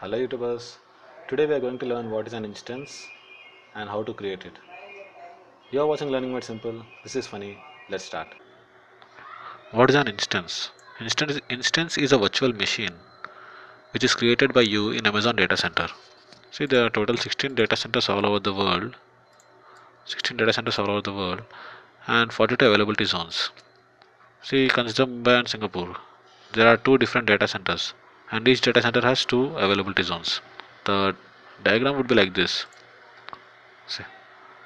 Hello YouTubers. Today we are going to learn what is an instance and how to create it. You are watching Learning Made Simple. This is funny. Let's start. What is an instance? Instance, instance is a virtual machine which is created by you in Amazon data center. See, there are total 16 data centers all over the world. 16 data centers all over the world and 42 availability zones. See, consider Mumbai and Singapore. There are two different data centers and each data center has two availability zones. The diagram would be like this. See,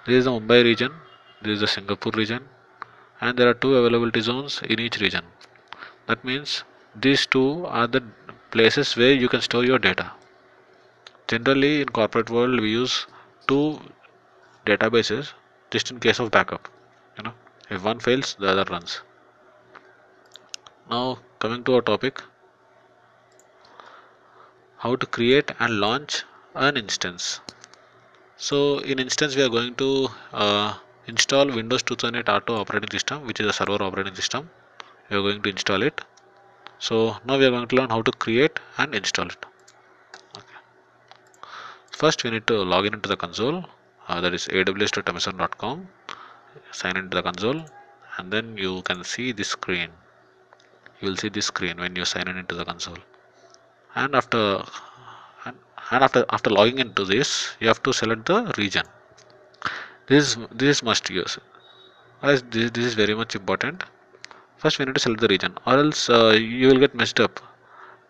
this is the Mumbai region, this is the Singapore region, and there are two availability zones in each region. That means these two are the places where you can store your data. Generally, in corporate world, we use two databases just in case of backup. You know, if one fails, the other runs. Now, coming to our topic, how to create and launch an instance. So, in instance, we are going to uh, install Windows 2008 R2 operating system, which is a server operating system. We are going to install it. So, now we are going to learn how to create and install it. Okay. First, we need to log in into the console, uh, that is aws.amazon.com. Sign into the console, and then you can see this screen. You will see this screen when you sign in into the console. And after and, after after logging into this, you have to select the region. This this must use. Guys, this, this is very much important. First, we need to select the region, or else uh, you will get messed up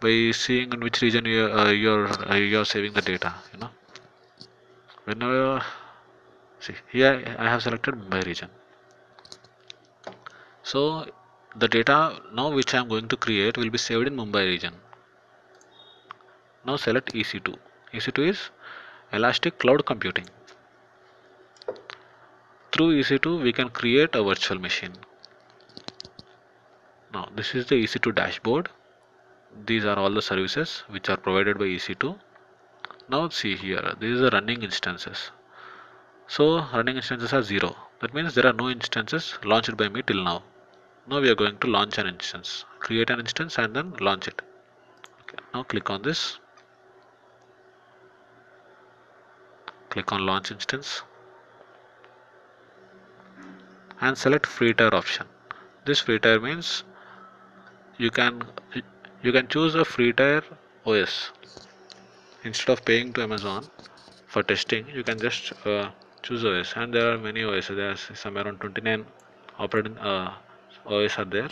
by seeing in which region you uh, you're uh, you're saving the data. You know, whenever see here I have selected Mumbai region. So the data now which I am going to create will be saved in Mumbai region. Now select EC2. EC2 is Elastic Cloud Computing. Through EC2 we can create a virtual machine. Now this is the EC2 dashboard. These are all the services which are provided by EC2. Now see here, these are running instances. So running instances are zero. That means there are no instances launched by me till now. Now we are going to launch an instance. Create an instance and then launch it. Okay, now click on this. Click on launch instance and select free tier option. This free tier means you can you can choose a free tier OS instead of paying to Amazon for testing. You can just uh, choose OS, and there are many OS. There are somewhere around 29 operating uh, OS are there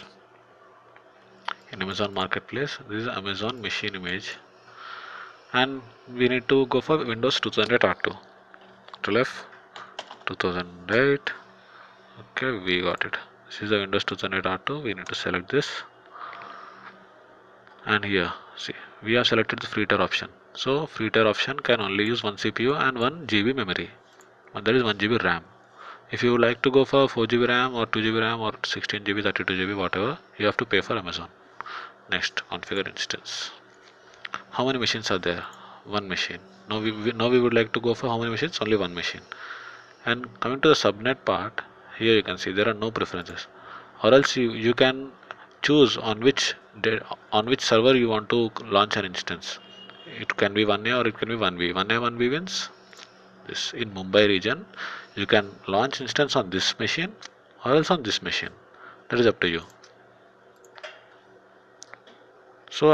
in Amazon Marketplace. This is Amazon Machine Image, and we need to go for Windows 2008 R2. To left 2008. Okay, we got it. This is the Windows 2008 R2. We need to select this, and here see we have selected the free tier option. So free tier option can only use one CPU and one GB memory. And that is one GB RAM. If you would like to go for 4 GB RAM or 2 GB RAM or 16 GB, 32 GB, whatever, you have to pay for Amazon. Next, configure instance. How many machines are there? One machine. Now we, we now we would like to go for how many machines? Only one machine. And coming to the subnet part, here you can see there are no preferences. Or else you, you can choose on which on which server you want to launch an instance. It can be 1A or it can be 1B. 1A 1B means this in Mumbai region you can launch instance on this machine or else on this machine that is up to you so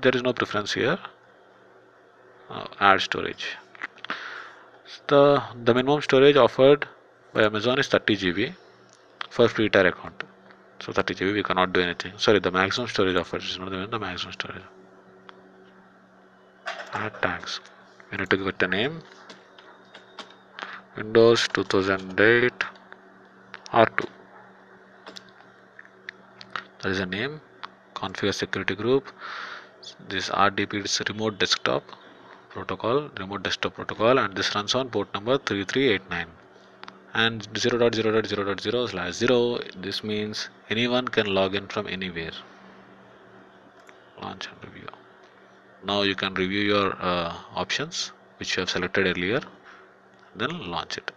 there is no preference here. Uh, add storage. The the minimum storage offered by Amazon is 30 GB for free tier account. So 30 GB we cannot do anything. Sorry the maximum storage offered is not the, the maximum storage. Add tags we need to give it a name. Windows 2008 R2 that is a name configure security group. This RDP is remote desktop protocol remote desktop protocol and this runs on port number 3389 and 0.0.0.0 slash 0 this means anyone can log in from anywhere. Launch and review. Now you can review your uh, options which you have selected earlier then launch it.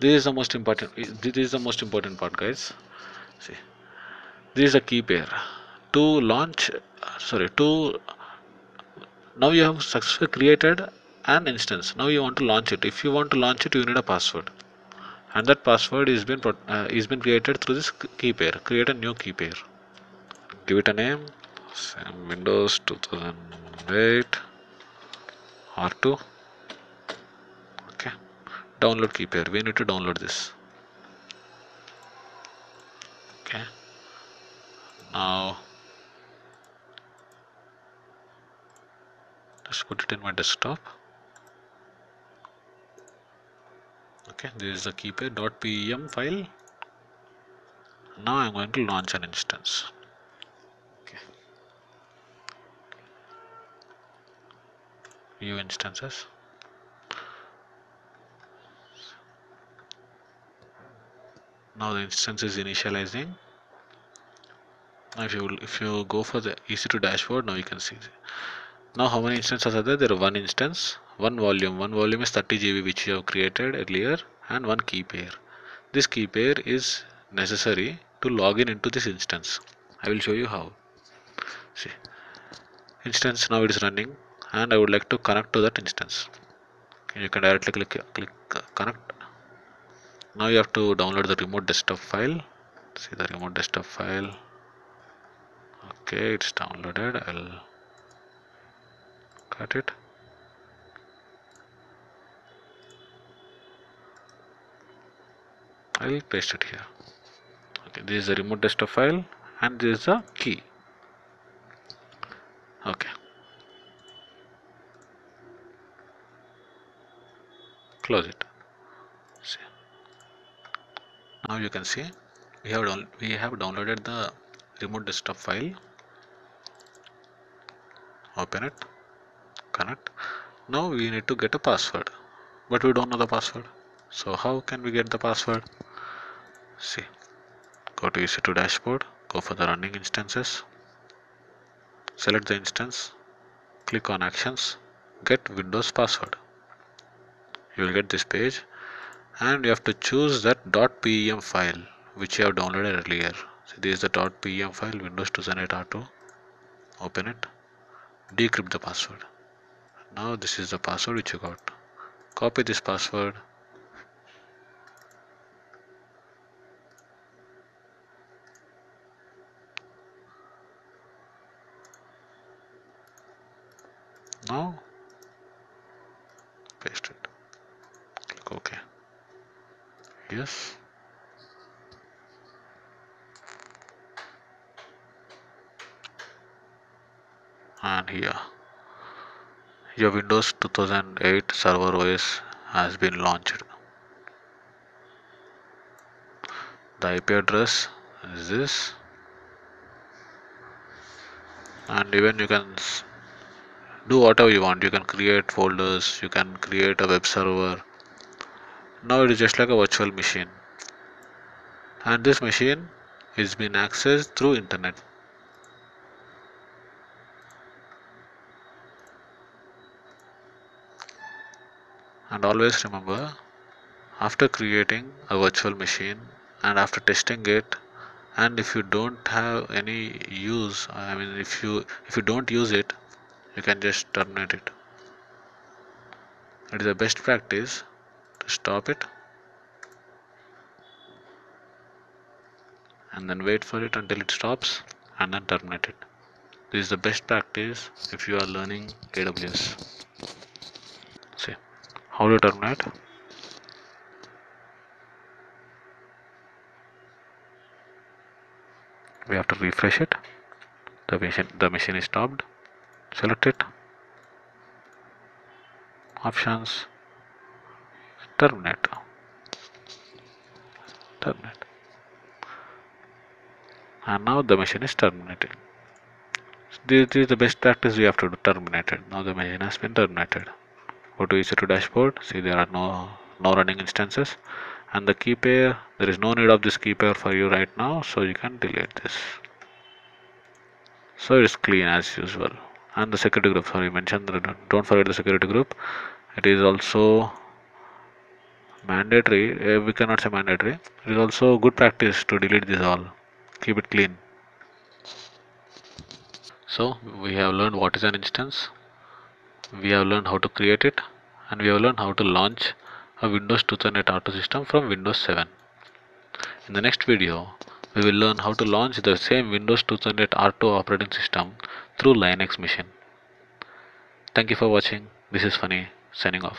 This is the most important this is the most important part guys. See this is a key pair. To launch sorry to now you have successfully created an instance. Now you want to launch it. If you want to launch it you need a password. And that password is been uh, is been created through this key pair. Create a new key pair. Give it a name. Sam windows 2008 r2 okay. Download key pair. We need to download this okay now let's put it in my desktop. Okay this is the keypair.pem file. Now i'm going to launch an instance. Okay. View instances. Now the instance is initializing now if you if you go for the ec2 dashboard now you can see now how many instances are there? There are one instance one volume. One volume is 30 gb which you have created earlier and one key pair. This key pair is necessary to log in into this instance. I will show you how. See instance now it is running and i would like to connect to that instance. You can directly click click connect. Now you have to download the remote desktop file. See the remote desktop file okay it's downloaded. I'll cut it. I'll paste it here. Okay this is the remote desktop file and this is the key. Okay. Close it. See. Now you can see we have we have downloaded the remote desktop file open it connect. Now we need to get a password but we don't know the password. So how can we get the password? See go to ec2 dashboard go for the running instances select the instance click on actions get windows password. You will get this page and you have to choose that .pem file which you have downloaded earlier. So this is the .pem file windows 2008 r2 open it decrypt the password. Now this is the password which you got. Copy this password. Now paste it. Click ok. Yes and here. Your windows 2008 server os has been launched. The ip address is this. And even you can do whatever you want. You can create folders you can create a web server. Now it is just like a virtual machine. And this machine is being accessed through internet and always remember after creating a virtual machine and after testing it and if you don't have any use i mean if you if you don't use it you can just terminate it. It is the best practice to stop it and then wait for it until it stops and then terminate it. This is the best practice if you are learning aws how to terminate we have to refresh it. The machine the machine is stopped. Select it. Options. Terminate terminate and now the machine is terminated. This, this is the best practice we have to do terminate it now the machine has been terminated go to EC2 dashboard? See there are no no running instances. And the key pair there is no need of this key pair for you right now so you can delete this. So it's clean as usual. And the security group sorry mention that don't forget the security group. It is also mandatory eh, we cannot say mandatory. It is also good practice to delete this all. Keep it clean. So we have learned what is an instance we have learned how to create it and we have learned how to launch a Windows 2008 Auto system from Windows 7. In the next video, we will learn how to launch the same Windows 2008 R2 operating system through Linux machine. Thank you for watching. This is Funny signing off.